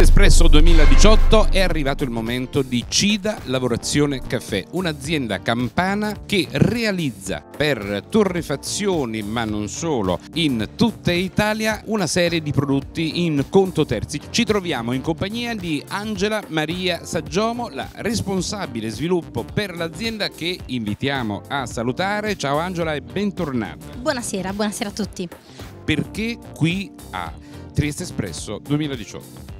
Espresso 2018 è arrivato il momento di Cida Lavorazione Caffè, un'azienda campana che realizza per torrefazioni, ma non solo, in tutta Italia una serie di prodotti in conto terzi. Ci troviamo in compagnia di Angela Maria Saggiomo, la responsabile sviluppo per l'azienda che invitiamo a salutare. Ciao Angela e bentornata. Buonasera, buonasera a tutti. Perché qui a Trieste Espresso 2018?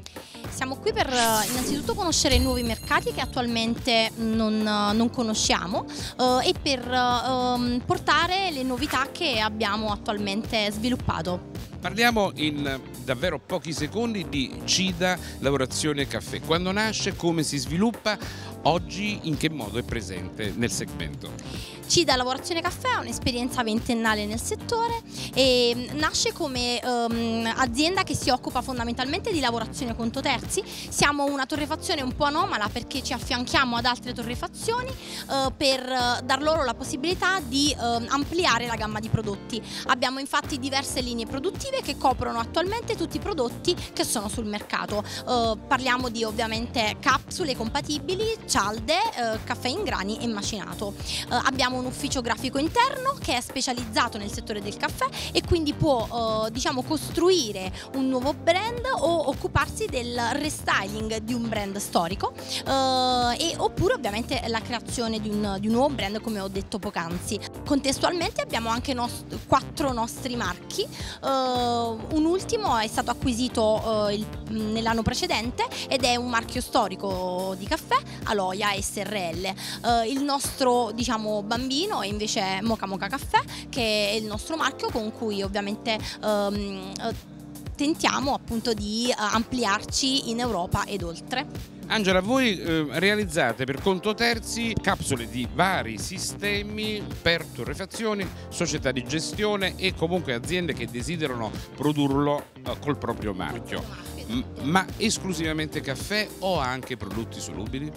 Siamo qui per eh, innanzitutto conoscere nuovi mercati che attualmente non, non conosciamo eh, e per eh, portare le novità che abbiamo attualmente sviluppato. Parliamo in davvero pochi secondi di CIDA Lavorazione Caffè. Quando nasce, come si sviluppa, oggi in che modo è presente nel segmento? CIDA Lavorazione Caffè ha un'esperienza ventennale nel settore e nasce come um, azienda che si occupa fondamentalmente di lavorazione conto terzi. Siamo una torrefazione un po' anomala perché ci affianchiamo ad altre torrefazioni uh, per uh, dar loro la possibilità di uh, ampliare la gamma di prodotti. Abbiamo infatti diverse linee produttive che coprono attualmente tutti i prodotti che sono sul mercato. parliamo di ovviamente capsule compatibili, cialde, caffè in grani e macinato. abbiamo un ufficio grafico interno che è specializzato nel settore del caffè e quindi può eh, diciamo, costruire un nuovo brand o occuparsi del restyling di un brand storico eh, e, oppure ovviamente la creazione di un, di un, nuovo brand come ho detto poc'anzi. Contestualmente abbiamo anche nost quattro nostri marchi, eh, un ultimo è stato acquisito eh, nell'anno precedente ed è un marchio storico di caffè, Aloia SRL. Eh, il nostro diciamo, bambino e invece Moca Moca Caffè che è il nostro marchio con cui ovviamente um, tentiamo appunto di uh, ampliarci in Europa ed oltre. Angela, voi eh, realizzate per conto terzi capsule di vari sistemi per torrefazioni, società di gestione e comunque aziende che desiderano produrlo eh, col proprio marchio ma esclusivamente caffè o anche prodotti solubili?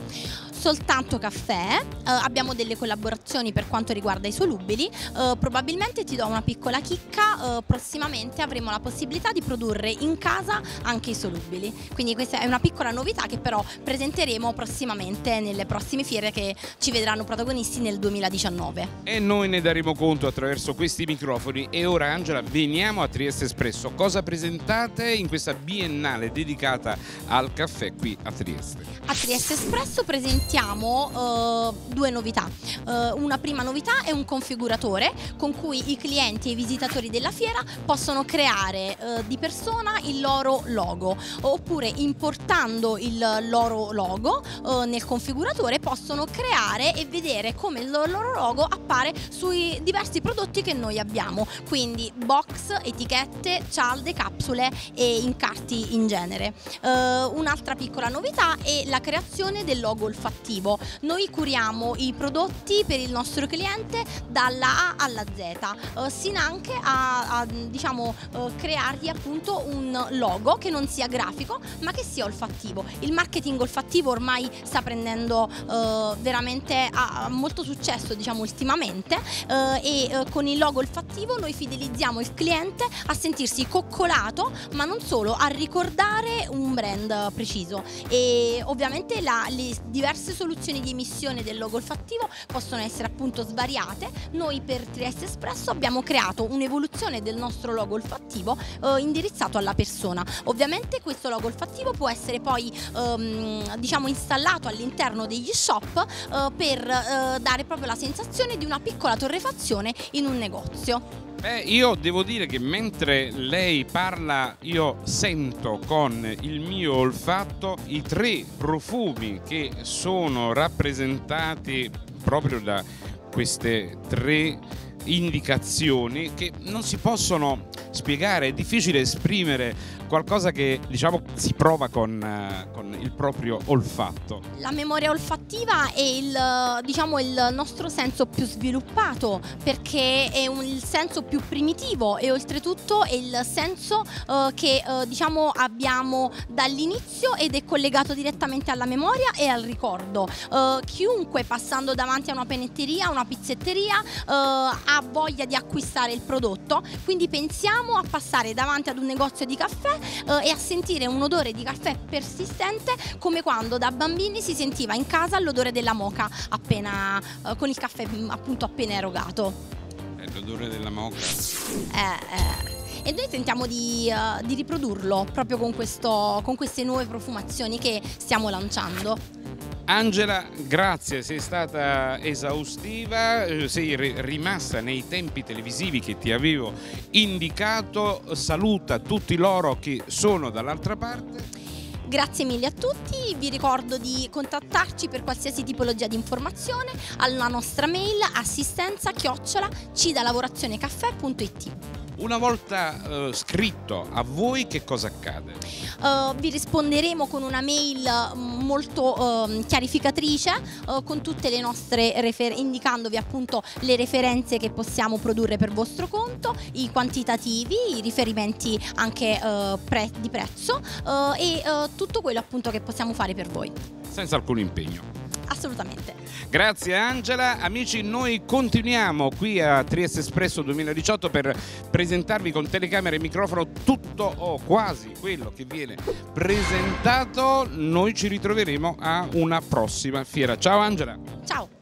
Soltanto caffè, eh, abbiamo delle collaborazioni per quanto riguarda i solubili, eh, probabilmente ti do una piccola chicca, eh, prossimamente avremo la possibilità di produrre in casa anche i solubili, quindi questa è una piccola novità che però presenteremo prossimamente nelle prossime fiere che ci vedranno protagonisti nel 2019. E noi ne daremo conto attraverso questi microfoni. E ora Angela veniamo a Trieste Espresso, cosa presentate in questa biennale settimanale dedicata al caffè qui a Trieste. A Trieste Espresso presentiamo uh, due novità. Uh, una prima novità è un configuratore con cui i clienti e i visitatori della fiera possono creare uh, di persona il loro logo oppure importando il loro logo nel configuratore possono creare e vedere come il loro logo appare sui diversi prodotti che noi abbiamo quindi box, etichette, cialde, capsule e incarti in genere. Uh, un'altra piccola novità è la creazione del logo olfattivo. Noi curiamo i prodotti per il nostro cliente dalla A alla Z, uh, sin anche a, a diciamo, uh, creargli appunto un logo che non sia grafico ma che sia olfattivo. Il marketing olfattivo ormai sta prendendo veramente a, a molto successo diciamo ultimamente e con il logo olfattivo noi fidelizziamo il cliente a sentirsi coccolato ma non solo a ricordare dare un brand preciso e ovviamente la, le diverse soluzioni di emissione del logo olfattivo possono essere appunto svariate. Noi per Trieste Espresso abbiamo creato un'evoluzione del nostro logo olfattivo eh, indirizzato alla persona. Ovviamente questo logo olfattivo può essere poi ehm, diciamo installato all'interno degli shop eh, per eh, dare proprio la sensazione di una piccola torrefazione in un negozio. Beh, io devo dire che mentre lei parla io sento con il mio olfatto i tre profumi che sono rappresentati proprio da queste tre indicazioni che non si possono spiegare, è difficile esprimere qualcosa che diciamo si prova con, uh, con, il proprio olfatto. La memoria olfattiva è il, diciamo, il nostro senso più sviluppato perché è un, il senso più primitivo e oltretutto è il senso uh, che uh, diciamo, abbiamo dall'inizio ed è collegato direttamente alla memoria e al ricordo. chiunque passando davanti a una penetteria, a una pizzetteria, ha ha voglia di acquistare il prodotto, quindi pensiamo a passare davanti ad un negozio di caffè eh, e a sentire un odore di caffè persistente come quando da bambini si sentiva in casa l'odore della moca appena, eh, con il caffè mm, appunto appena erogato. È l'odore della moca. Eh, eh. E noi tentiamo di, uh, di riprodurlo proprio con, questo, con queste nuove profumazioni che stiamo lanciando. Angela, grazie, sei stata esaustiva, eh, sei rimasta nei tempi televisivi che ti avevo indicato, saluta tutti loro che sono dall'altra parte. Grazie mille a tutti, vi ricordo di contattarci per qualsiasi tipologia di informazione alla nostra mail assistenza chiocciola cidalavorazionecaffè.it. Una volta uh, scritto a voi che cosa accade? Uh, vi risponderemo con una mail mm, molto uh, chiarificatrice con tutte le nostre indicandovi appunto le referenze che possiamo produrre per vostro conto, i quantitativi, i riferimenti anche pre- di prezzo e tutto quello appunto che possiamo fare per voi. Senza alcun impegno assolutamente. Grazie Angela. Amici, noi continuiamo qui a Trieste Espresso 2018 per presentarvi con telecamera e microfono tutto o quasi quello che viene presentato. Noi ci ritroveremo a una prossima fiera. Ciao Angela. Ciao.